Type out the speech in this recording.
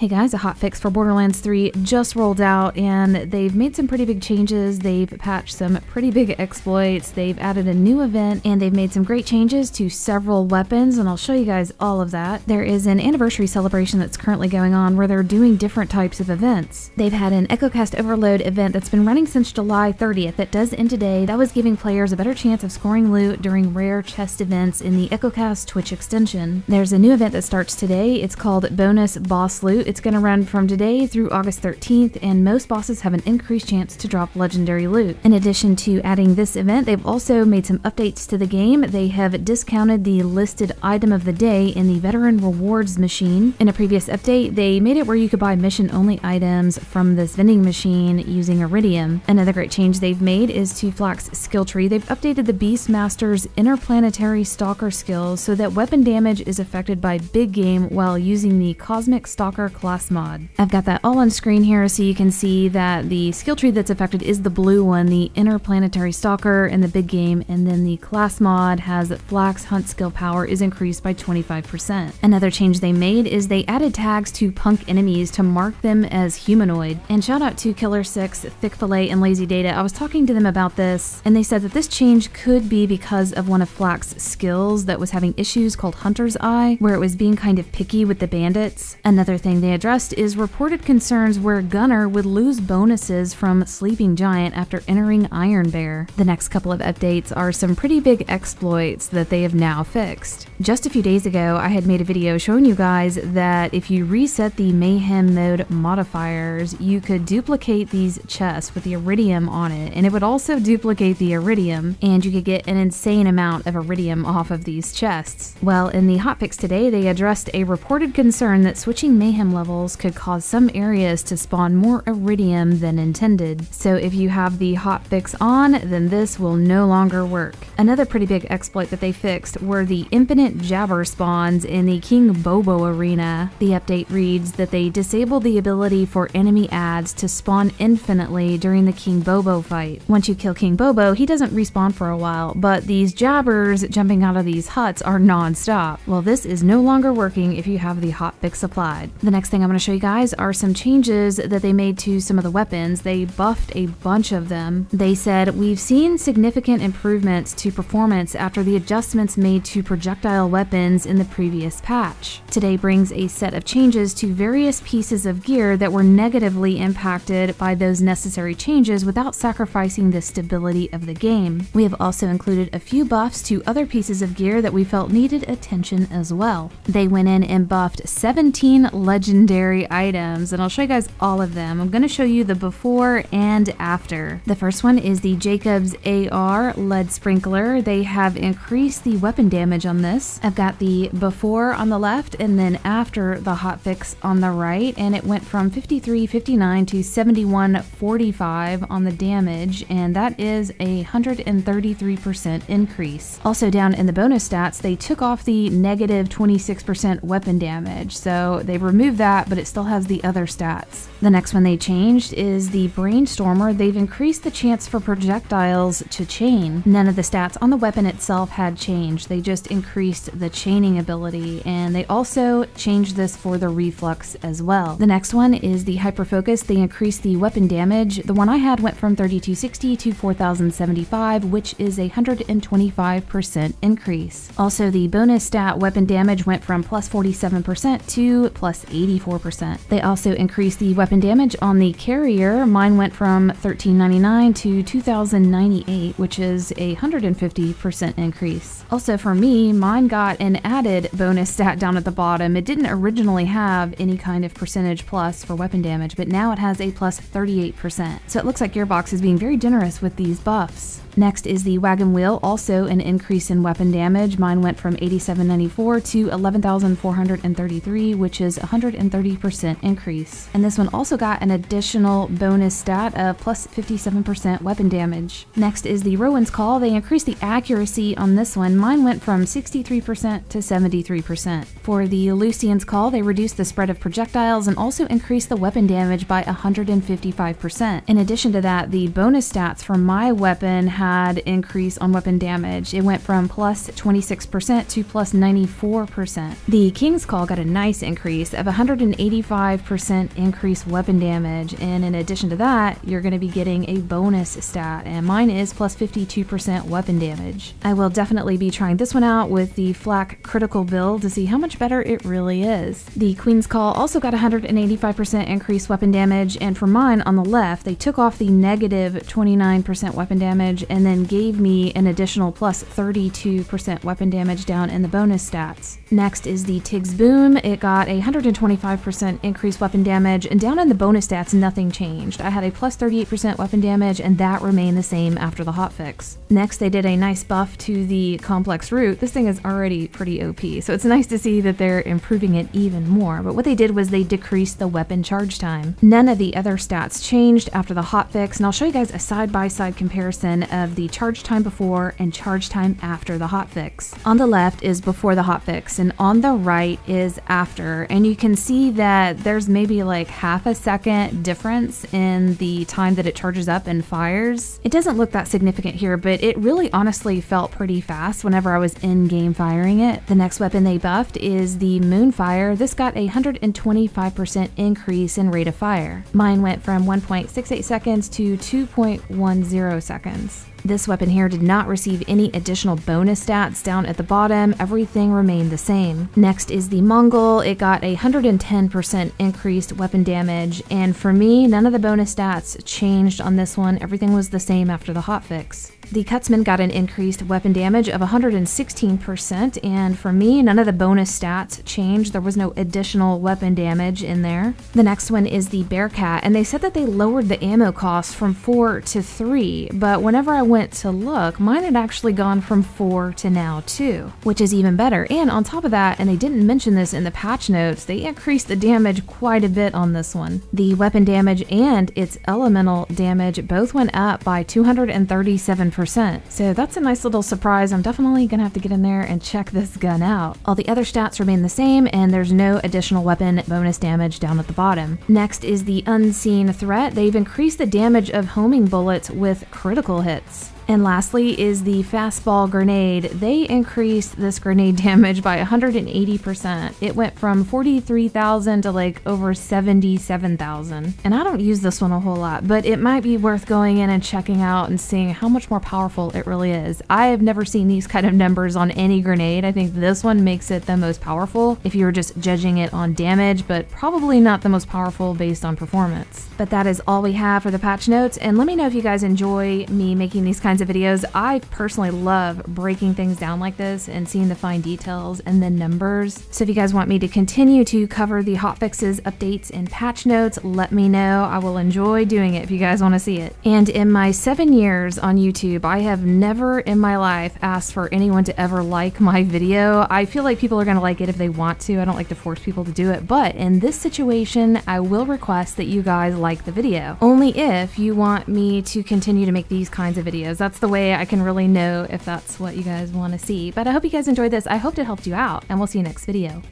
Hey guys, a hotfix for Borderlands 3 just rolled out and they've made some pretty big changes. They've patched some pretty big exploits, they've added a new event, and they've made some great changes to several weapons, and I'll show you guys all of that. There is an anniversary celebration that's currently going on where they're doing different types of events. They've had an EchoCast Overload event that's been running since July 30th that does end today. That was giving players a better chance of scoring loot during rare chest events in the EchoCast Twitch extension. There's a new event that starts today. It's called Bonus Boss Loot. It's going to run from today through August 13th, and most bosses have an increased chance to drop legendary loot. In addition to adding this event, they've also made some updates to the game. They have discounted the listed item of the day in the Veteran Rewards machine. In a previous update, they made it where you could buy mission only items from this vending machine using Iridium. Another great change they've made is to FL4K's skill tree. They've updated the Beastmaster's interplanetary stalker skills so that weapon damage is affected by big game while using the Cosmic Stalker class mod. I've got that all on screen here so you can see that the skill tree that's affected is the blue one, the Interplanetary Stalker in the big game, and then the class mod has FL4K's hunt skill power is increased by 25%. Another change they made is they added tags to punk enemies to mark them as humanoid. And shout out to Killer6, Thick Fillet, and Lazy Data. I was talking to them about this, and they said that this change could be because of one of FL4K's skills that was having issues called Hunter's Eye, where it was being kind of picky with the bandits. Another thing they addressed is reported concerns where Gunner would lose bonuses from Sleeping Giant after entering Iron Bear. The next couple of updates are some pretty big exploits that they have now fixed. Just a few days ago, I had made a video showing you guys that if you reset the Mayhem mode modifiers, you could duplicate these chests with the Iridium on it, and it would also duplicate the Iridium, and you could get an insane amount of Iridium off of these chests. Well, in the hotfix today, they addressed a reported concern that switching Mayhem levels could cause some areas to spawn more iridium than intended. So if you have the hotfix on, then this will no longer work. Another pretty big exploit that they fixed were the infinite jabber spawns in the King Bobo arena. The update reads that they disabled the ability for enemy ads to spawn infinitely during the King Bobo fight. Once you kill King Bobo, he doesn't respawn for a while, but these jabbers jumping out of these huts are non-stop. Well, this is no longer working if you have the hotfix applied. The next thing I'm going to show you guys are some changes that they made to some of the weapons. They buffed a bunch of them. They said, We've seen significant improvements to performance after the adjustments made to projectile weapons in the previous patch. Today brings a set of changes to various pieces of gear that were negatively impacted by those necessary changes without sacrificing the stability of the game. We have also included a few buffs to other pieces of gear that we felt needed attention as well. They went in and buffed 17 legendary items and I'll show you guys all of them. I'm going to show you the before and after. The first one is the Jacobs AR lead sprinkler. They have increased the weapon damage on this. I've got the before on the left and then after the hotfix on the right and it went from 53.59 to 71.45 on the damage and that is a 133% increase. Also down in the bonus stats they took off the negative 26% weapon damage so they removed that but it still has the other stats. The next one they changed is the Brainstormer. They've increased the chance for projectiles to chain. None of the stats on the weapon itself had changed. They just increased the chaining ability and they also changed this for the reflux as well. The next one is the Hyperfocus. They increased the weapon damage. The one I had went from 3260 to 4075, which is a 125% increase. Also, the bonus stat weapon damage went from plus 47% to plus 84%. They also increased the weapon damage on the carrier. Mine went from 1399 to 2098, which is a 150% increase. Also for me, mine got an added bonus stat down at the bottom. It didn't originally have any kind of percentage plus for weapon damage, but now it has a plus 38%. So it looks like Gearbox is being very generous with these buffs. Next is the wagon wheel, also an increase in weapon damage. Mine went from 8794 to 11,433, which is 130% increase. And this one also got an additional bonus stat of plus 57% weapon damage. Next is the Rowan's Call. They increased the accuracy on this one. Mine went from 63% to 73%. For the Lucian's Call, they reduced the spread of projectiles and also increased the weapon damage by 155%. In addition to that, the bonus stats for my weapon have had increase on weapon damage. It went from plus 26% to plus 94%. The King's Call got a nice increase of 185% increased weapon damage, and in addition to that, you're going to be getting a bonus stat, and mine is plus 52% weapon damage. I will definitely be trying this one out with the FL4K critical build to see how much better it really is. The Queen's Call also got 185% increased weapon damage, and for mine on the left, they took off the negative 29% weapon damage and then gave me an additional plus 32% weapon damage down in the bonus stats. Next is the Tiggs' Boom. It got a 125% increased weapon damage, and down in the bonus stats, nothing changed. I had a plus 38% weapon damage, and that remained the same after the hotfix. Next, they did a nice buff to the complex root. This thing is already pretty OP, so it's nice to see that they're improving it even more. But what they did was they decreased the weapon charge time. None of the other stats changed after the hotfix, and I'll show you guys a side by side comparison the charge time before and charge time after the hotfix. On the left is before the hotfix, and on the right is after. And you can see that there's maybe like half a second difference in the time that it charges up and fires. It doesn't look that significant here, but it really honestly felt pretty fast whenever I was in game firing it. The next weapon they buffed is the Moonfire. This got a 125% increase in rate of fire. Mine went from 1.68 seconds to 2.10 seconds. This weapon here did not receive any additional bonus stats down at the bottom, everything remained the same. Next is the Mongol, it got a 110% increased weapon damage, and for me, none of the bonus stats changed on this one, everything was the same after the hotfix. The Cutsman got an increased weapon damage of 116%, and for me, none of the bonus stats changed. There was no additional weapon damage in there. The next one is the Bearcat, and they said that they lowered the ammo cost from 4 to 3, but whenever I went to look, mine had actually gone from 4 to now 2, which is even better. And on top of that, and they didn't mention this in the patch notes, they increased the damage quite a bit on this one. The weapon damage and its elemental damage both went up by 237%. So that's a nice little surprise. I'm definitely gonna have to get in there and check this gun out. All the other stats remain the same and there's no additional weapon bonus damage down at the bottom. Next is the unseen threat. They've increased the damage of homing bullets with critical hits. And lastly is the fastball grenade. They increased this grenade damage by 180%. It went from 43,000 to like over 77,000. And I don't use this one a whole lot, but it might be worth going in and checking out and seeing how much more powerful it really is. I have never seen these kind of numbers on any grenade. I think this one makes it the most powerful if you were just judging it on damage, but probably not the most powerful based on performance. But that is all we have for the patch notes, and let me know if you guys enjoy me making these kinds of videos. I personally love breaking things down like this and seeing the fine details and the numbers. So if you guys want me to continue to cover the hotfixes, updates, and patch notes, let me know. I will enjoy doing it if you guys want to see it. And in my seven years on YouTube, I have never in my life asked for anyone to ever like my video. I feel like people are going to like it if they want to. I don't like to force people to do it. But in this situation, I will request that you guys like the video. Only if you want me to continue to make these kinds of videos. That's the way I can really know if that's what you guys want to see. But I hope you guys enjoyed this. I hope it helped you out, and we'll see you next video.